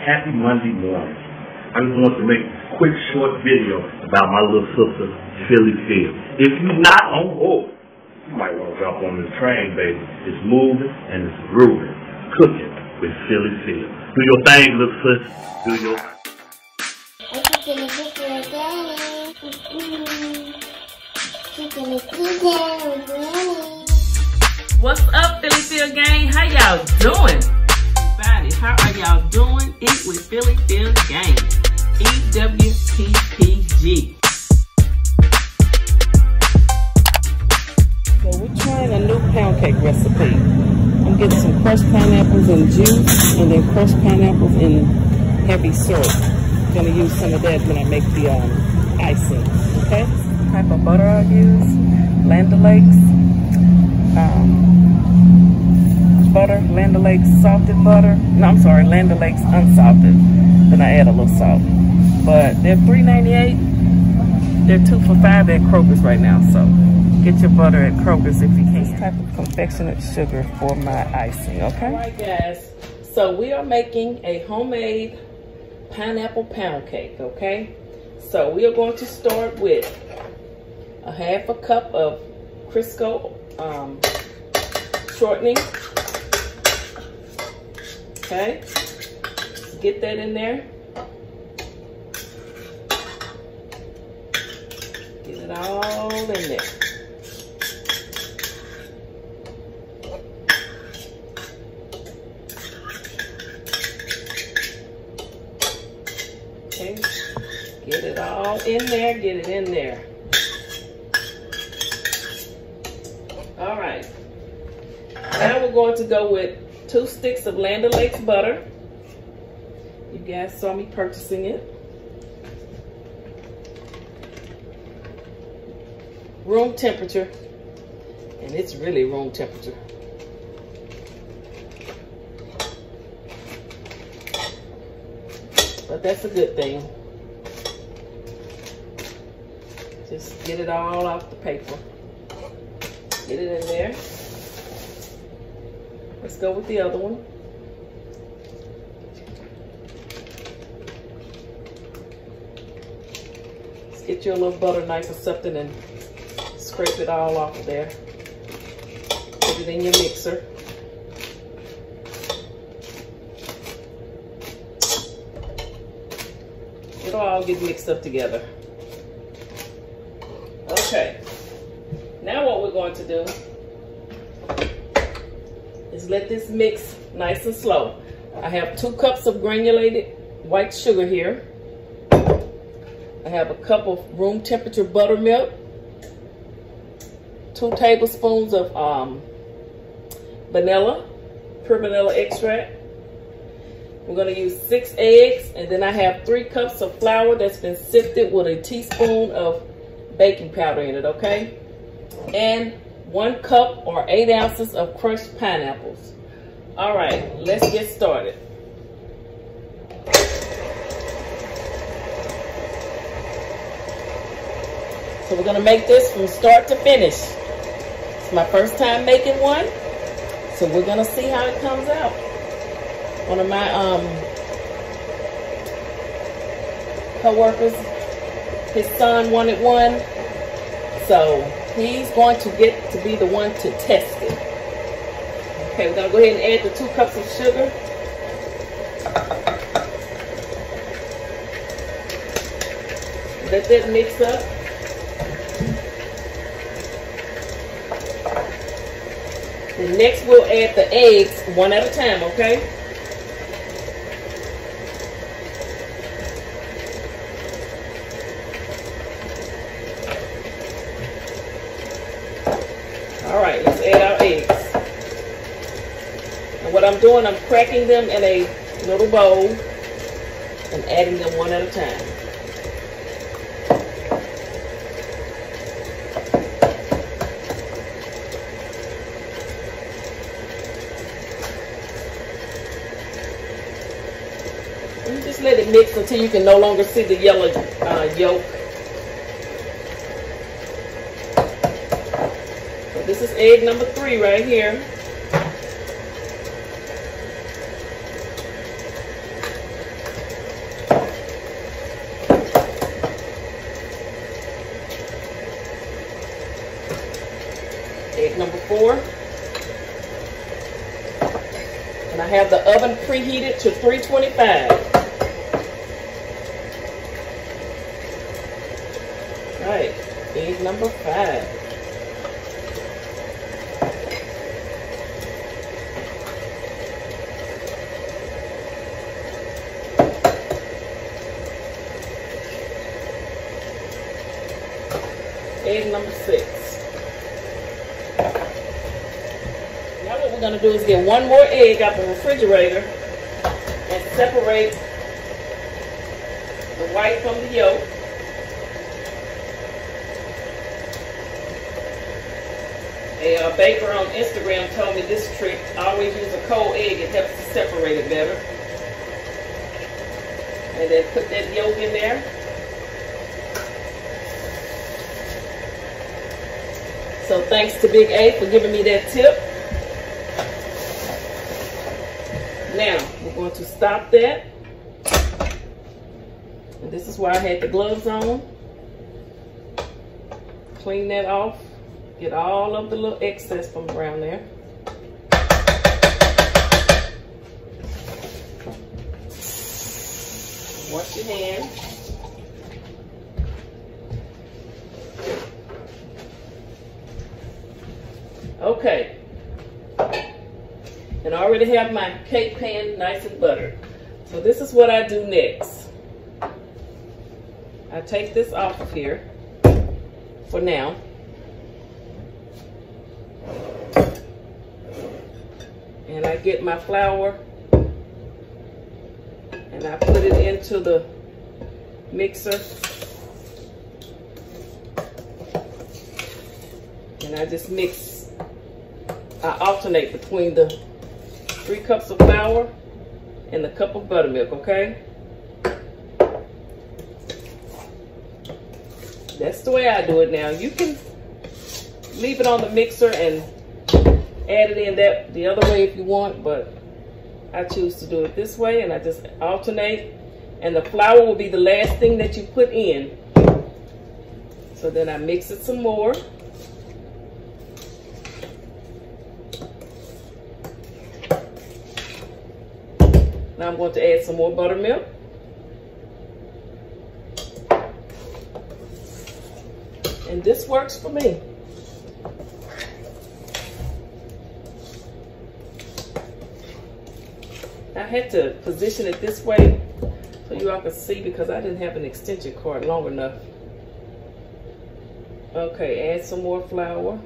Happy Monday morning. I just want to make a quick short video about my little sister, Phylly Phyl. If you're not on board, you might want to jump on this train, baby. It's moving and it's grooving. Cooking with Phylly Phyl. Do your thing, little sis. Do your I'm. What's up, Phylly Phyl gang? How y'all doing? Everybody, how are y'all doing? Eat with Phylly Phyl gang. EWPPG. So we're trying a new pound cake recipe. I'm getting some crushed pineapples and juice, and then crushed pineapples in heavy syrup. I'm gonna use some of that when I make the um, icing. Okay. Type of butter I use: Land O'Lakes. Um, butter, Land O'Lakes salted butter. No, I'm sorry, Land O'Lakes unsalted. Then I add a little salt. But they're $3.98. They're two for five at Kroger's right now. So get your butter at Kroger's if you can. This type of confectionate sugar for my icing, okay? All right, guys. So we are making a homemade pineapple pound cake, okay? So we are going to start with a half a cup of Crisco um, shortening. Okay, get that in there. Get it all in there. Okay, get it all in there, get it in there. All right, now we're going to go with two sticks of Land O'Lakes butter. You guys saw me purchasing it. Room temperature, and it's really room temperature. But that's a good thing. Just get it all off the paper. Get it in there. Let's go with the other one. Let's get you a little butter knife or something and scrape it all off of there. Put it in your mixer. It'll all get mixed up together. Okay. Now what we're going to do let this mix nice and slow. I have two cups of granulated white sugar here. I have a cup of room temperature buttermilk. Two tablespoons of um, vanilla, pure vanilla extract. We're gonna use six eggs and then I have three cups of flour that's been sifted with a teaspoon of baking powder in it, okay? And one cup or eight ounces of crushed pineapples. All right, let's get started. So we're gonna make this from start to finish. It's my first time making one, so we're gonna see how it comes out. One of my um, co-workers, his son wanted one, so he's going to get to be the one to test it. Okay, we're gonna go ahead and add the two cups of sugar. Let that mix up. And next we'll add the eggs one at a time, okay? All right, let's add our eggs. And what I'm doing, I'm cracking them in a little bowl and adding them one at a time. You just let it mix until you can no longer see the yellow uh, yolk. This is egg number three right here. egg number four. And I have the oven preheated to 325. All right, egg number five. egg number six. Now what we're going to do is get one more egg out the refrigerator and separate the white from the yolk. A uh, baker on Instagram told me this trick. I always use a cold egg. It helps to separate it better. And then put that yolk in there. So thanks to Big A for giving me that tip. Now, we're going to stop that. And this is why I had the gloves on. Clean that off. Get all of the little excess from around there. Wash your hands. Okay. And I already have my cake pan nice and buttered. So this is what I do next. I take this off of here for now. And I get my flour and I put it into the mixer. And I just mix I alternate between the three cups of flour and a cup of buttermilk, okay? That's the way I do it now. You can leave it on the mixer and add it in that the other way if you want, but I choose to do it this way and I just alternate. And the flour will be the last thing that you put in. So then I mix it some more. Now I'm going to add some more buttermilk. And this works for me. I had to position it this way so you all can see because I didn't have an extension cord long enough. Okay, add some more flour.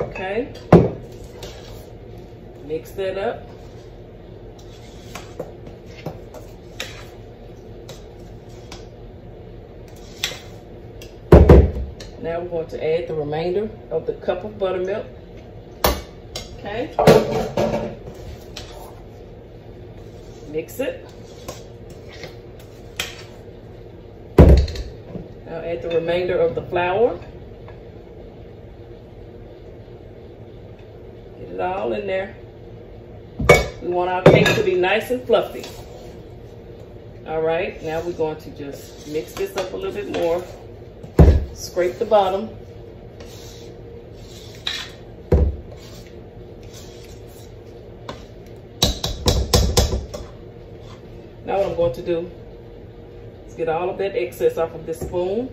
Okay. Mix that up. Now we're going to add the remainder of the cup of buttermilk. Okay. Mix it. Now add the remainder of the flour. Get it all in there. We want our cake to be nice and fluffy. All right, now we're going to just mix this up a little bit more. Scrape the bottom. Now what I'm going to do is get all of that excess off of this spoon.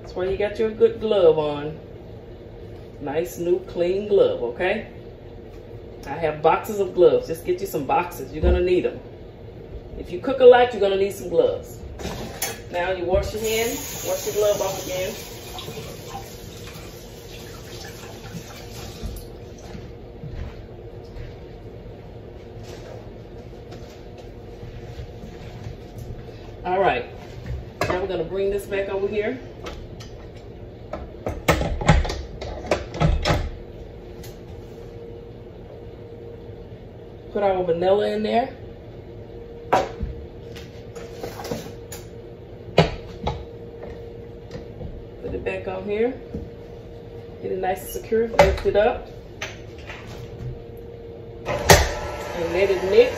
That's where you got your good glove on. Nice new clean glove, okay? I have boxes of gloves. Just get you some boxes. You're going to need them. If you cook a lot, you're going to need some gloves. Now you wash your hands. Wash your glove off again. All right. Now we're to bring this back over here. put our vanilla in there. Put it back on here. Get it nice and secure, lift it up. And let it mix.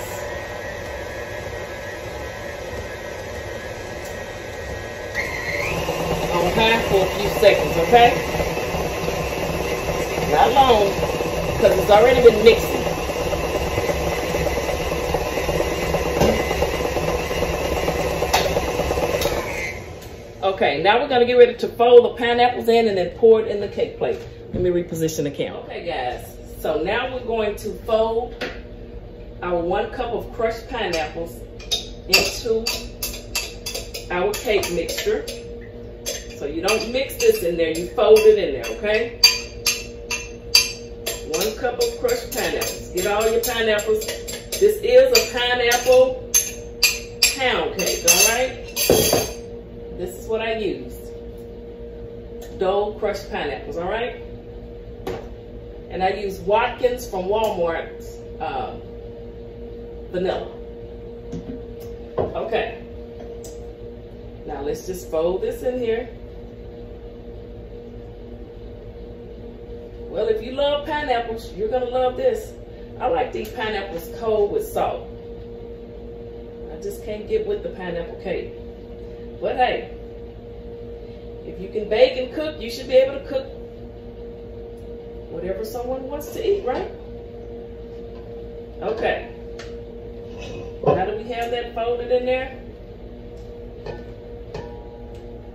On high for a few seconds, okay? Not long, because it's already been mixing. Okay, now we're gonna get ready to fold the pineapples in and then pour it in the cake plate. Let me reposition the camera. Okay guys, so now we're going to fold our one cup of crushed pineapples into our cake mixture. So you don't mix this in there, you fold it in there, okay? One cup of crushed pineapples. Get all your pineapples. This is a pineapple pound cake, all right? This is what I used. Dole crushed pineapples, all right? And I use Watkins from Walmart uh, vanilla. Okay. Now let's just fold this in here. Well, if you love pineapples, you're gonna love this. I like these pineapples cold with salt. I just can't get with the pineapple cake. But hey, if you can bake and cook, you should be able to cook whatever someone wants to eat, right? Okay. Now that we have that folded in there,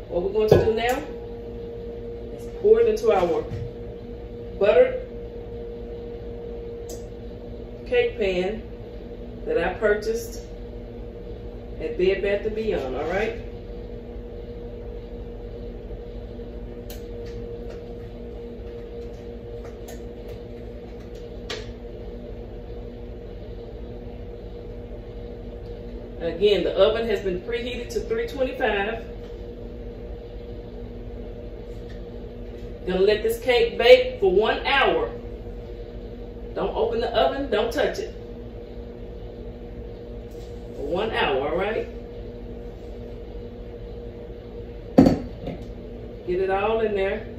what we're going to do now is pour it into our buttered cake pan that I purchased at Bed Bath & Beyond, all right? Again, the oven has been preheated to 325. Gonna let this cake bake for one hour. Don't open the oven, don't touch it. For one hour, all right? Get it all in there.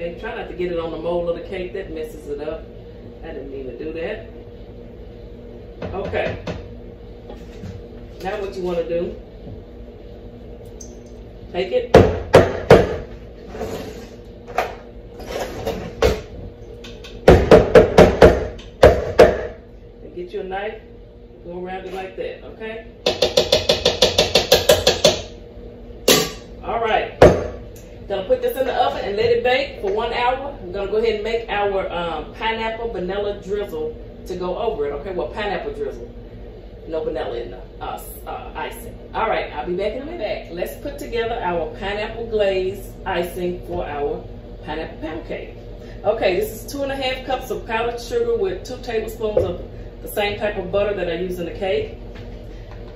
Okay, try not to get it on the mold of the cake, that messes it up. I didn't mean to do that. Okay. Now what you want to do, take it. And get you a knife, go around it like that, okay? All right. Gonna put this in the oven and let it bake for one hour. We're gonna go ahead and make our um, pineapple vanilla drizzle to go over it, okay? Well, pineapple drizzle no vanilla in the uh, uh, icing. All right, I'll be back in a minute. Let's put together our pineapple glaze icing for our pineapple pound cake. Okay, this is two and a half cups of powdered sugar with two tablespoons of the same type of butter that I use in the cake.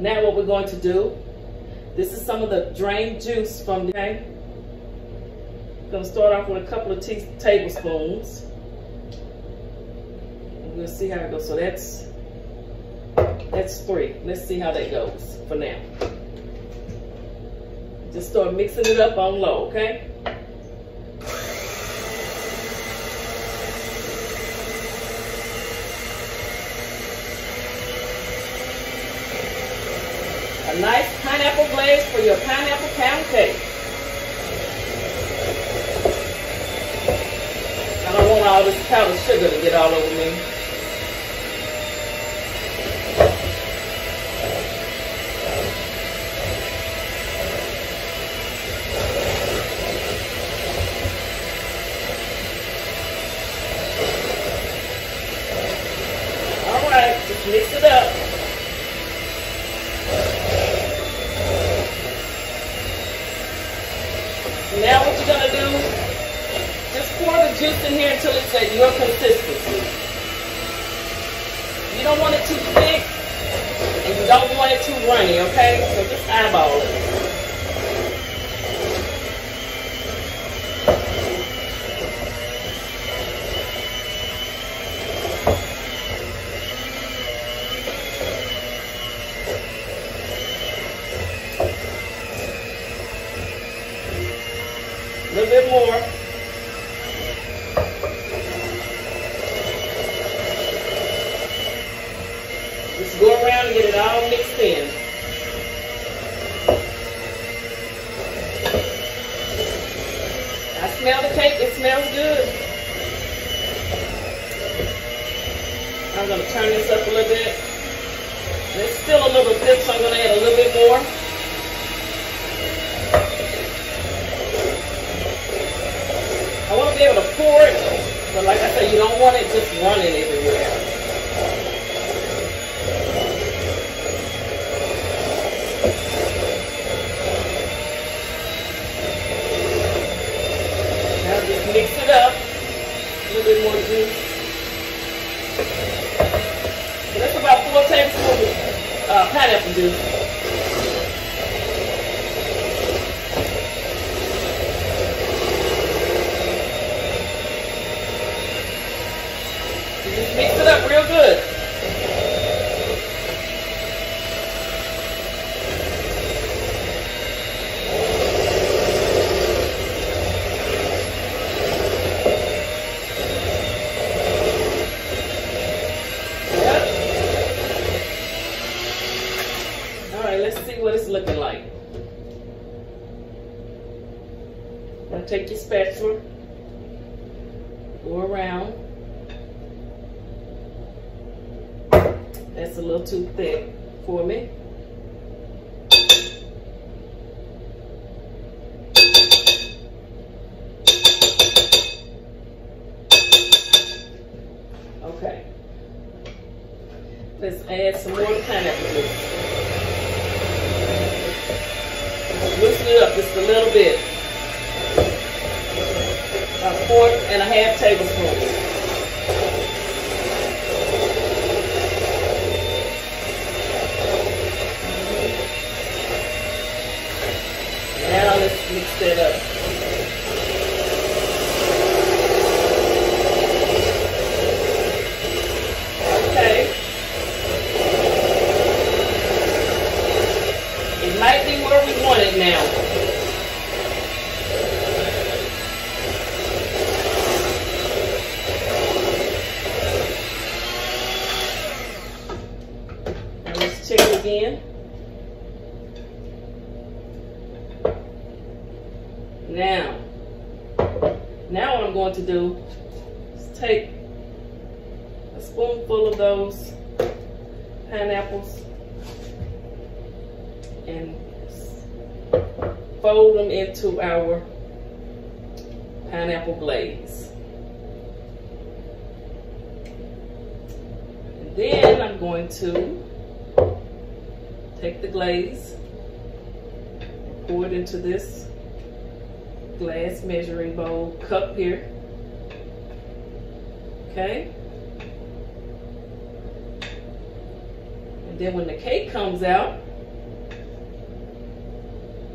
Now what we're going to do, this is some of the drained juice from the cake. Gonna start off with a couple of tablespoons. we'll see how it goes. So that's that's three. Let's see how that goes for now. Just start mixing it up on low, okay? A nice pineapple glaze for your pineapple pound cake. I don't want all this powdered sugar to get all over me. All right, mix it up. Now what you're gonna do, pour the juice in here until it's at your consistency. You don't want it too thick, and you don't want it too runny, okay? So just eyeball it. A little bit more. Loosen it up just a little bit. A fourth and a half tablespoons. Now let's mix that up. Okay. It might be where we want it now. Now let's check it again. Now, now what I'm going to do is take a spoonful of those pineapples and fold them into our pineapple glaze. And then I'm going to take the glaze, pour it into this glass measuring bowl cup here. Okay? And then when the cake comes out,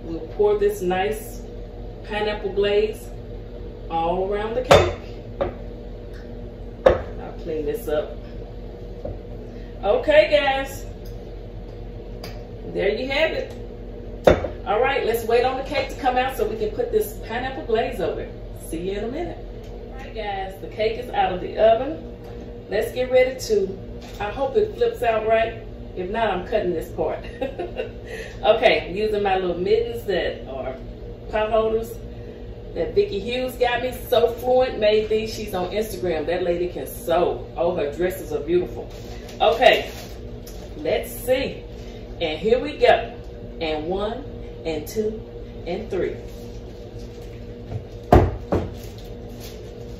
we'll pour this nice pineapple glaze all around the cake. I'll clean this up. Okay, guys. There you have it. All right, let's wait on the cake to come out so we can put this pineapple glaze over it. See you in a minute. All right, guys, the cake is out of the oven. Let's get ready to, I hope it flips out right. If not, I'm cutting this part. okay, using my little mittens that are pot holders that Vicki Hughes got me. So Fluent made these. She's on Instagram. That lady can sew. Oh, her dresses are beautiful. Okay, let's see. And here we go. And one, and two, and three.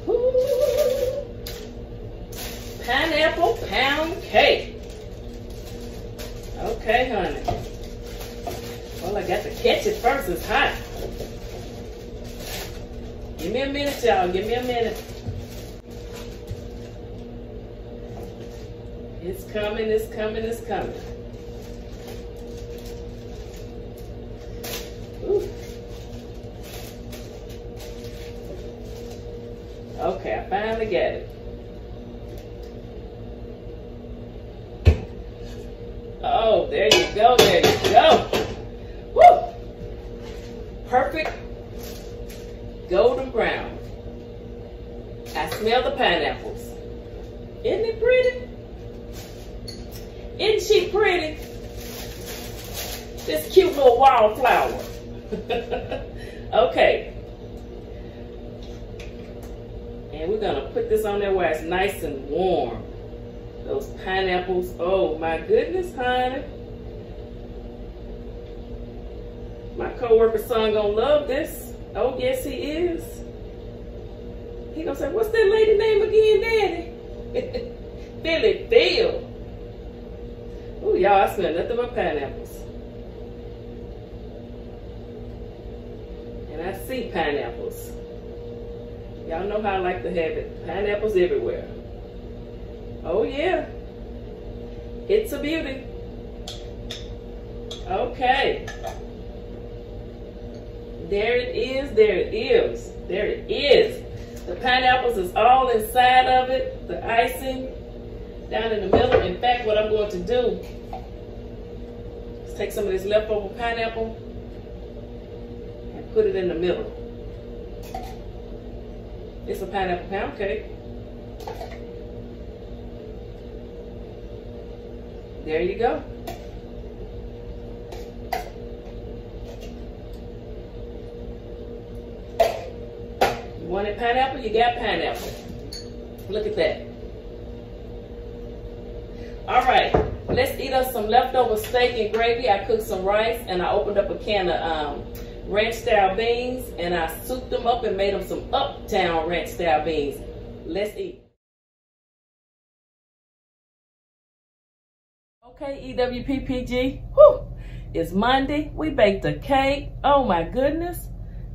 Ooh. Pineapple pound cake. Okay, honey. Well, I got to catch it first. It's hot. Give me a minute, y'all. Give me a minute. Coming, it's coming, it's coming. Ooh. Okay, I finally got it. He what's that lady name again, Daddy? Phylly Phyl. Oh, y'all, I smell nothing but pineapples. And I see pineapples. Y'all know how I like to have it. Pineapples everywhere. Oh, yeah. It's a beauty. Okay. There it is. There it is. There it is. The pineapples is all inside of it. The icing down in the middle. In fact, what I'm going to do is take some of this leftover pineapple and put it in the middle. It's a pineapple pound cake. There you go. Wanted pineapple? You got pineapple. Look at that. All right, let's eat up some leftover steak and gravy. I cooked some rice and I opened up a can of um, ranch style beans and I souped them up and made them some uptown ranch style beans. Let's eat. Okay, EWPPG, whew, it's Monday. We baked a cake. Oh my goodness.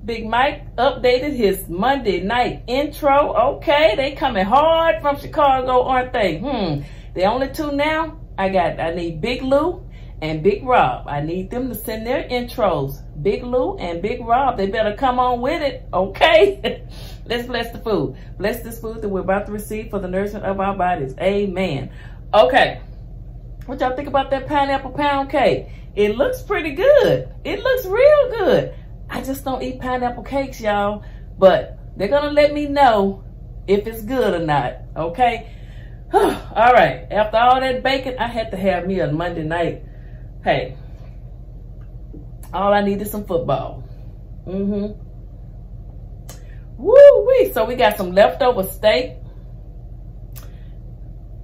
Big Mike updated his Monday night intro. Okay, they coming hard from Chicago, aren't they? Hmm. The only two now, I got, I need Big Lou and Big Rob. I need them to send their intros. Big Lou and Big Rob, they better come on with it, okay? Let's bless the food. Bless this food that we're about to receive for the nourishment of our bodies. Amen. Okay. What y'all think about that pineapple pound cake? It looks pretty good. It looks real good. I just don't eat pineapple cakes, y'all. But they're to let me know if it's good or not, okay? all right. After all that bacon, I had to have me a Monday night. Hey, all I need is some football. Mm-hmm. Woo wee! So we got some leftover steak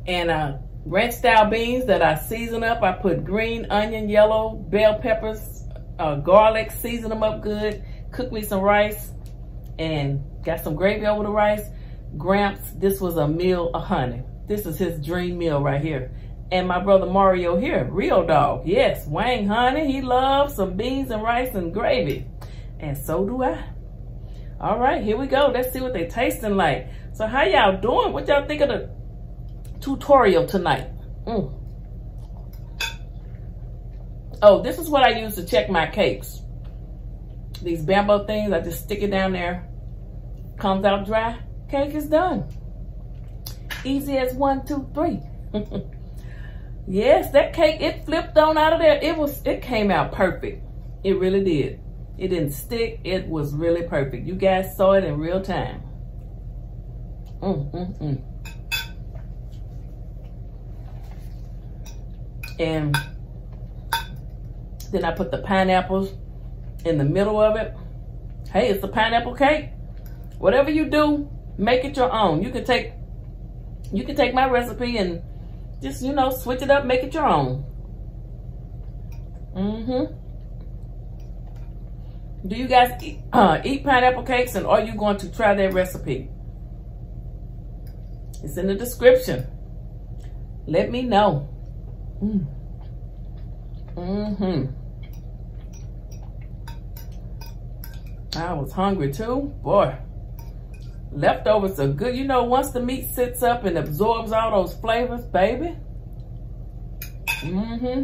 and uh, ranch style beans that I season up. I put green onion, yellow bell peppers, uh, garlic, season them up good. Cook me some rice and got some gravy over the rice. Gramps, this was a meal of honey. This is his dream meal right here. And my brother Mario here, real dog. Yes, Wang honey, he loves some beans and rice and gravy. And so do I. All right, here we go. Let's see what they tasting like. So how y'all doing? What y'all think of the tutorial tonight? Mm. Oh, this is what I use to check my cakes. These bamboo things, I just stick it down there. Comes out dry, cake is done. Easy as one, two, three. yes, that cake, it flipped on out of there. It was, it came out perfect. It really did. It didn't stick. It was really perfect. You guys saw it in real time. Mm, mm, mm. And then I put the pineapples in the middle of it. Hey, it's a pineapple cake. Whatever you do, make it your own. You can take you can take my recipe and just, you know, switch it up, make it your own. Mm-hmm. Do you guys eat, uh, eat pineapple cakes and are you going to try that recipe? It's in the description. Let me know. Mm. Mm-hmm. I was hungry too. Boy. Leftovers are good. You know, once the meat sits up and absorbs all those flavors, baby. Mm-hmm.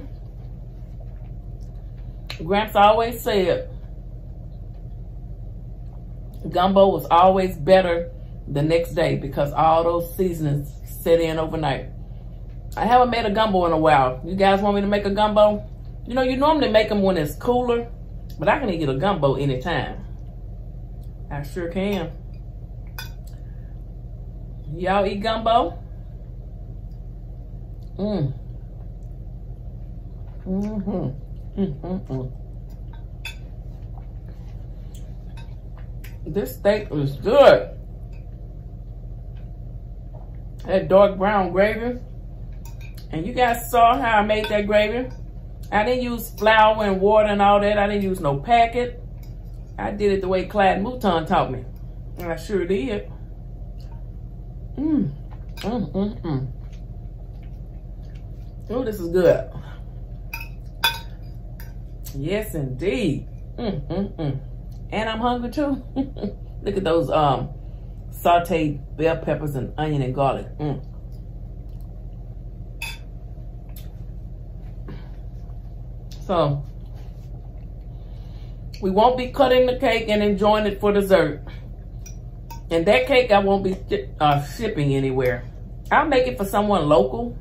Gramps always said gumbo was always better the next day because all those seasonings set in overnight. I haven't made a gumbo in a while. You guys want me to make a gumbo? You know, you normally make them when it's cooler, but I can eat a gumbo anytime. I sure can. Y'all eat gumbo? Mmm. Mm-hmm. Mm-hmm. This steak is good. that dark brown gravy. And you guys saw how I made that gravy. I didn't use flour and water and all that. I didn't use no packet. I did it the way Clyde Mouton taught me. I sure did. Mmm. Mmm, mmm, mmm. Oh, this is good. Yes, indeed. Mm, mm, mm. And I'm hungry too. Look at those um sauteed bell peppers and onion and garlic. Mm. So, we won't be cutting the cake and enjoying it for dessert. And that cake I won't be uh, shipping anywhere. I'll make it for someone local.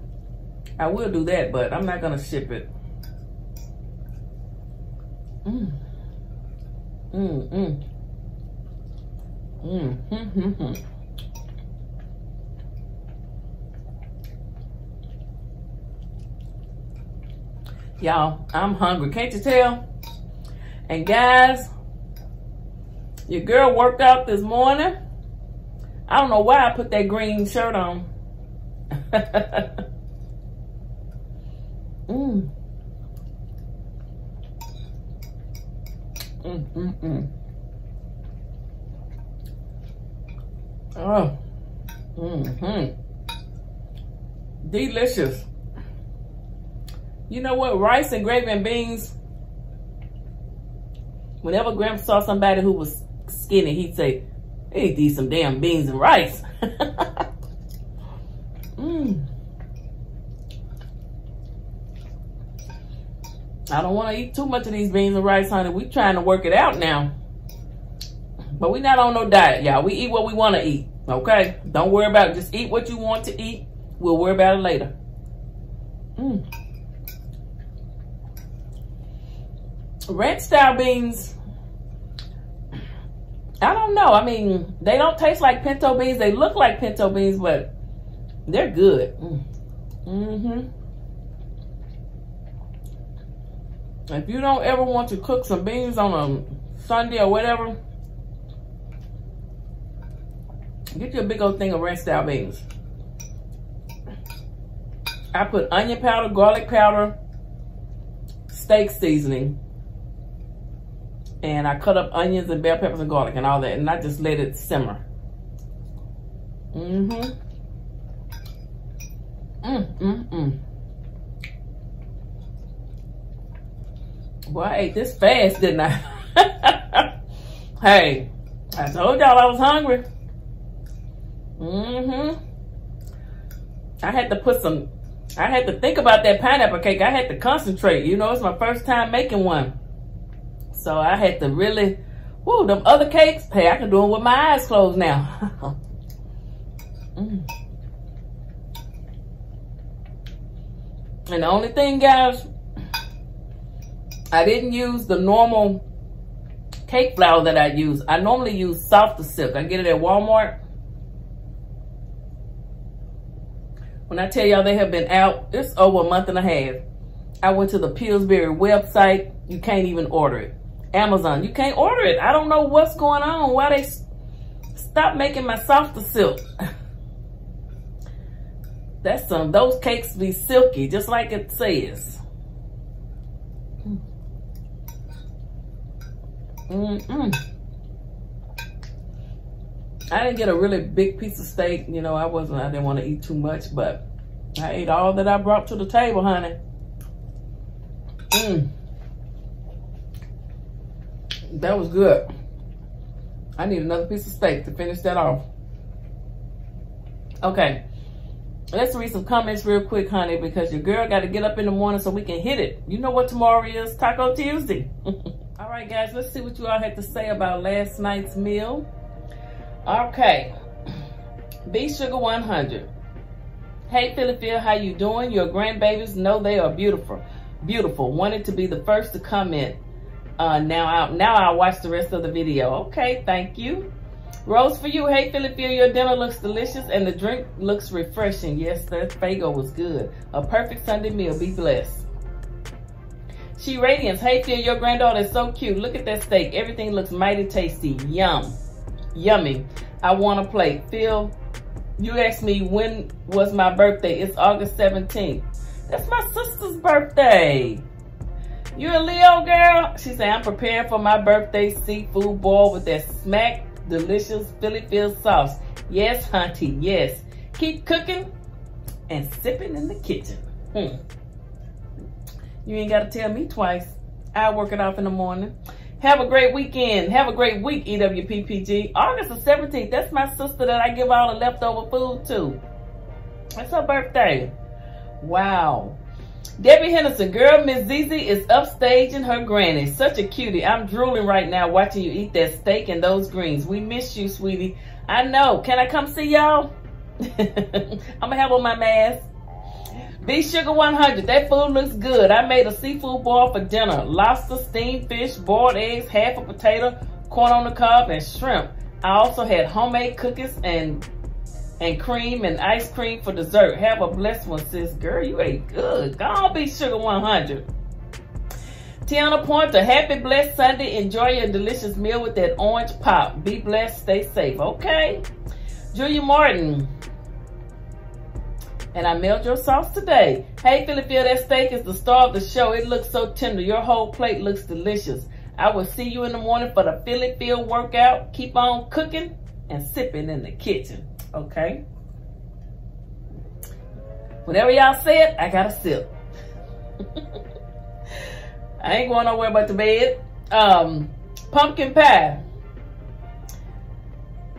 I will do that, but I'm not going to ship it. Mmm. Mmm, mmm. Mmm, hmm. Y'all, I'm hungry. Can't you tell? And guys, your girl worked out this morning. I don't know why I put that green shirt on. mm. Mm, mm, mm. Oh. Mm-hmm. Delicious. You know what? Rice and gravy and beans. Whenever Gramps saw somebody who was skinny, he'd say, hey, these some damn beans and rice. mm. I don't want to eat too much of these beans and rice, honey. We trying to work it out now. But we not on no diet, y'all. We eat what we want to eat, okay? Don't worry about it. Just eat what you want to eat. We'll worry about it later. Mm. Ranch style beans, I don't know. I mean, they don't taste like pinto beans. They look like pinto beans, but they're good. Mm. Mm-hmm. If you don't ever want to cook some beans on a Sunday or whatever, get you a big old thing of ranch style beans. I put onion powder, garlic powder, steak seasoning, and I cut up onions and bell peppers and garlic and all that. And I just let it simmer. Mm-hmm. Mm, mm, mm. Well, I ate this fast, didn't I? hey, I told y'all I was hungry. Mm-hmm. I had to put some, I had to think about that pineapple cake. I had to concentrate. You know, it's my first time making one. So I had to really, whoo, them other cakes, hey, I can do them with my eyes closed now. mm. And the only thing, guys, I didn't use the normal cake flour that I use. I normally use Softasilk. I get it at Walmart. When I tell y'all they have been out, it's over a month and a half. I went to the Pillsbury website. You can't even order it. Amazon. You can't order it. I don't know what's going on. Why they stop making my Softasilk. That's some, those cakes be silky, just like it says. Mm-mm. I didn't get a really big piece of steak. You know, I wasn't, I didn't want to eat too much, but I ate all that I brought to the table, honey. Mmm. That was good. I need another piece of steak to finish that off. Okay. Let's read some comments real quick, honey, because your girl got to get up in the morning so we can hit it. You know what tomorrow is? Taco Tuesday. all right, guys, let's see what you all had to say about last night's meal. Okay. B Sugar 100. Hey, Phylly how you doing? Your grandbabies know they are beautiful. Beautiful. Wanted to be the first to comment uh, now I now I'll watch the rest of the video. Okay, thank you. Rose for you. Hey, Philippa, your dinner looks delicious and the drink looks refreshing. Yes, that Faygo was good. A perfect Sunday meal. Be blessed. She Radiance. Hey, Phil, your granddaughter is so cute. Look at that steak. Everything looks mighty tasty. Yum. Yummy. I want a plate. Phil, You asked me when was my birthday. It's August 17th. That's my sister's birthday. You a Leo girl? She said, I'm preparing for my birthday seafood boil with that smack delicious Philly filled sauce. Yes, hunty, yes. Keep cooking and sipping in the kitchen. Hmm. You ain't got to tell me twice. I'll work it off in the morning. Have a great weekend. Have a great week, EWPPG. August the 17th, that's my sister that I give all the leftover food to. It's her birthday. Wow. Debbie Henderson, girl, Miss Zizi is upstaging her granny. Such a cutie. I'm drooling right now watching you eat that steak and those greens. We miss you, sweetie. I know. Can I come see y'all? I'm going to have on my mask. B Sugar 100, that food looks good. I made a seafood boil for dinner. Lobster, steamed fish, boiled eggs, half a potato, corn on the cob, and shrimp. I also had homemade cookies and and cream and ice cream for dessert. Have a blessed one, sis. Girl, you ate good. Go on, be Sugar 100. Tiana Pointer, happy blessed Sunday. Enjoy your delicious meal with that orange pop. Be blessed, stay safe. Okay. Julia Martin, and I mailed your sauce today. Hey, Phylly Phyl, that steak is the star of the show. It looks so tender. Your whole plate looks delicious. I will see you in the morning for the Phylly Phyl workout. Keep on cooking and sipping in the kitchen, okay? Whenever y'all say it, I gotta sip. I ain't going nowhere but to bed. Um, pumpkin pie.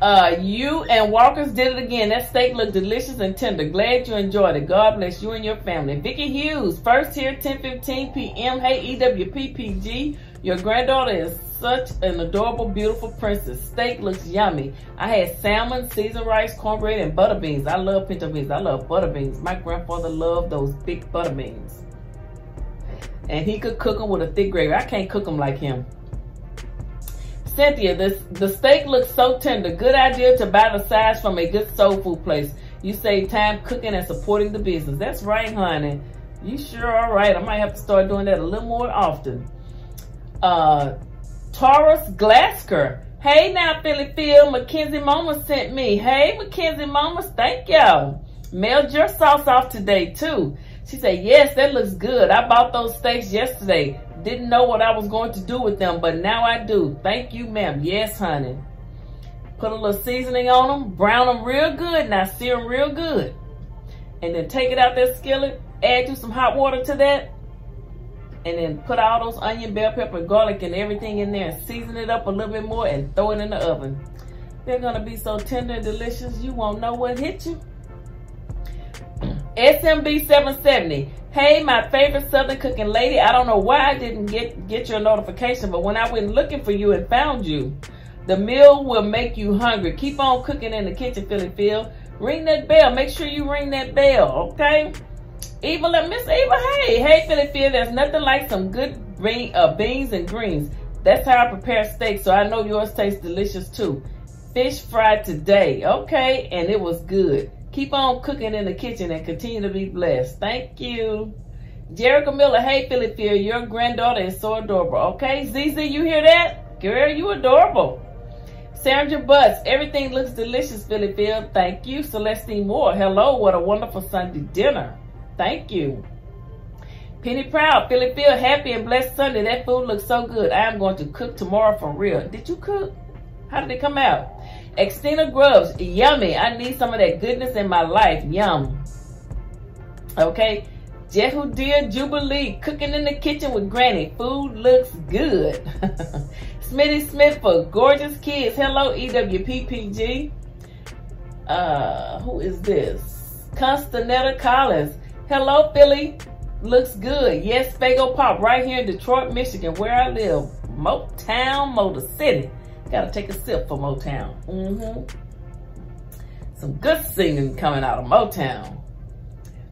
Uh, you and Walker's did it again. That steak looked delicious and tender. Glad you enjoyed it. God bless you and your family. Vicky Hughes, first here, 10:15 p.m. Hey, EWPPG. Your granddaughter is such an adorable, beautiful princess. Steak looks yummy. I had salmon, seasoned rice, cornbread, and butter beans. I love pinto beans. I love butter beans. My grandfather loved those big butter beans. And he could cook them with a thick gravy. I can't cook them like him. Cynthia, this, the steak looks so tender. Good idea to buy the size from a good soul food place. You save time cooking and supporting the business. That's right, honey. You sure are right. I might have to start doing that a little more often. Uh, Taurus Glasker. Hey now, Phylly Phyl. Mackenzie Mama sent me. Hey, Mackenzie Mamas, thank y'all. Mailed your sauce off today, too. She said, yes, that looks good. I bought those steaks yesterday. Didn't know what I was going to do with them, but now I do. Thank you, ma'am. Yes, honey. Put a little seasoning on them. Brown them real good. Now sear them real good. And then take it out that skillet. Add you some hot water to that. And then put all those onion, bell pepper, garlic, and everything in there. And season it up a little bit more and throw it in the oven. They're to be so tender and delicious, you won't know what hit you. SMB 770. Hey, my favorite Southern cooking lady. I don't know why I didn't get, get your notification, but when I went looking for you and found you, the meal will make you hungry. Keep on cooking in the kitchen, Phylly Phyl. Ring that bell. Make sure you ring that bell, okay? Eva, Miss Eva, hey, hey, Phylly Phyl. There's nothing like some good green, uh, beans and greens. That's how I prepare steak, so I know yours tastes delicious too. Fish fried today, okay, and it was good. Keep on cooking in the kitchen and continue to be blessed. Thank you. Jericho Miller, hey Phylly Phyl, your granddaughter is so adorable. Okay, ZZ, you hear that? Girl, you adorable. Sandra Butts, everything looks delicious, Phylly Phyl. Thank you. Celestine Moore, hello, what a wonderful Sunday dinner. Thank you. Penny Proud, Phylly Phyl, happy and blessed Sunday. That food looks so good. I am going to cook tomorrow for real. Did you cook? How did it come out? Extina Grubs, yummy. I need some of that goodness in my life. Yum. Okay. Jehudia Jubilee, cooking in the kitchen with Granny. Food looks good. Smitty Smith for gorgeous kids. Hello, EWPPG. Uh, who is this? Constanetta Collins. Hello, Phylly. Looks good. Yes, Faygo Pop, right here in Detroit, Michigan, where I live. Motown, Motor City. Gotta take a sip for Motown. Mm-hmm. Some good singing coming out of Motown.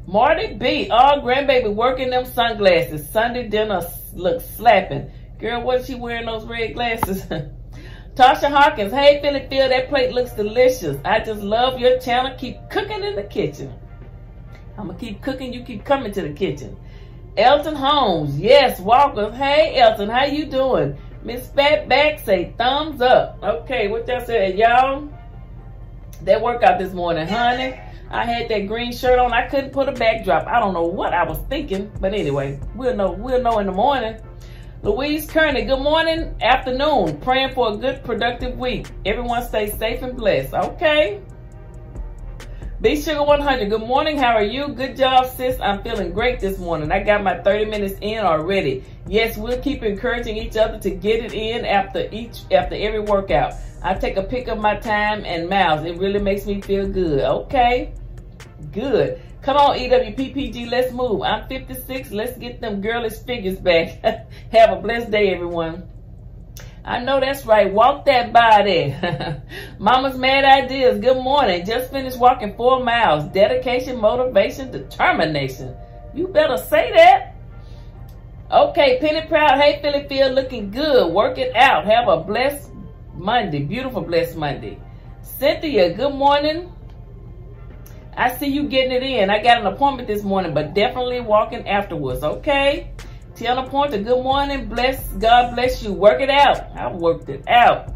Marty B. Oh, grandbaby working them sunglasses. Sunday dinner looks slapping. Girl, what's she wearing those red glasses? Tasha Hawkins. Hey, Phylly Phyl, that plate looks delicious. I just love your channel. Keep cooking in the kitchen. I'm to keep cooking. You keep coming to the kitchen. Elton Holmes. Yes, Walkers. Hey, Elton, how you doing? Miss Fatback say thumbs up. Okay, what y'all said, y'all? that workout this morning, honey. I had that green shirt on. I couldn't put a backdrop. I don't know what I was thinking, but anyway, we'll know. We'll know in the morning. Louise Kearney, good morning, afternoon. Praying for a good, productive week. Everyone stay safe and blessed. Okay. B Sugar 100, good morning. How are you? Good job, sis. I'm feeling great this morning. I got my 30 minutes in already. Yes, we'll keep encouraging each other to get it in after each after every workout. I take a pick of my time and miles. It really makes me feel good. Okay. Good. Come on, EWPPG, let's move. I'm 56. Let's get them girlish figures back. Have a blessed day, everyone. I know that's right. Walk that body. Mama's mad ideas. Good morning. Just finished walking four miles. Dedication, motivation, determination. You better say that. Okay, Penny Proud. Hey, Philly Field looking good. Work it out. Have a blessed Monday. Beautiful blessed Monday. Cynthia, good morning. I see you getting it in. I got an appointment this morning, but definitely walking afterwards, okay? Tiana Pointer, good morning. Bless, God bless you. Work it out. I worked it out.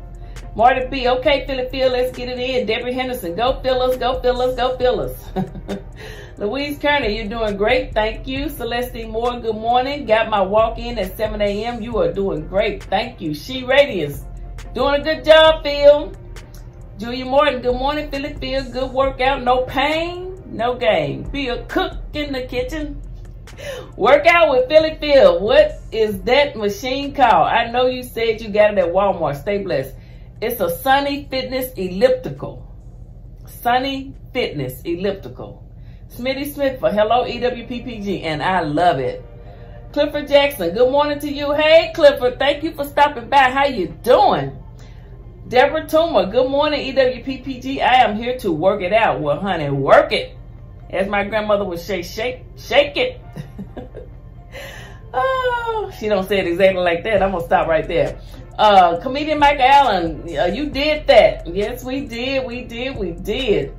Marty B, okay, Phylly Phyl, let's get it in. Debbie Henderson, go Phyllis, go Phyllis, go Phyllis. Louise Kearney, you're doing great. Thank you. Celeste Moore, good morning. Got my walk in at 7 a.m. You are doing great. Thank you. She Radiance, doing a good job, Phil. Julia Morton, good morning, Phylly Phyl. Good workout, no pain, no gain. Be a cook in the kitchen. Workout with Phylly Phyl. What is that machine called? I know you said you got it at Walmart. Stay blessed. It's a Sunny Fitness Elliptical. Sunny Fitness Elliptical. Smitty Smith for Hello EWPPG, and I love it. Clifford Jackson, good morning to you. Hey, Clifford, thank you for stopping by. How you doing? Deborah Toomer, good morning, EWPPG. I am here to work it out. Well, honey, work it. As my grandmother would say, shake, shake it. oh, she don't say it exactly like that. I'm going to stop right there. Uh, comedian Mike Allen, uh, you did that. Yes, we did. We did. We did.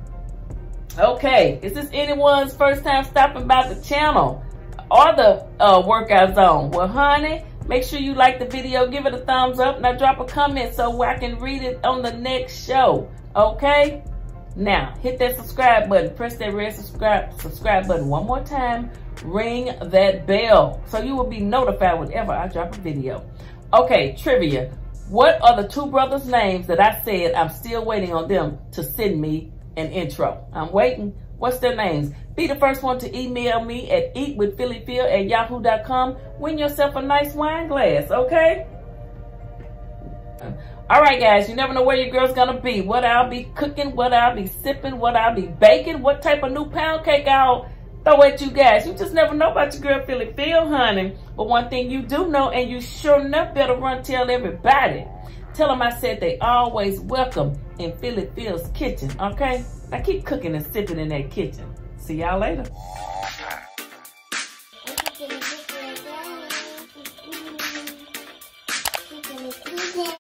Okay. Is this anyone's first time stopping by the channel or the uh, workout zone? Well, honey, Make sure you like the video, give it a thumbs up, now drop a comment so I can read it on the next show. Okay? Now, hit that subscribe button. Press that red subscribe subscribe button one more time. Ring that bell so you will be notified whenever I drop a video. Okay, trivia. What are the two brothers' names that I said I'm still waiting on them to send me an intro? I'm waiting. What's their names? Be the first one to email me at eatwithphyllyphyl at yahoo.com. Win yourself a nice wine glass, okay? All right, guys, you never know where your girl's gonna be. What I'll be cooking, what I'll be sipping, what I'll be baking, what type of new pound cake I'll throw at you guys. You just never know about your girl Phylly Phyl, honey. But one thing you do know, and you sure enough better run tell everybody. Tell them I said they always welcome in Phylly Phyl's kitchen, okay? I keep cooking and sipping in that kitchen. See y'all later.